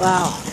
Wow.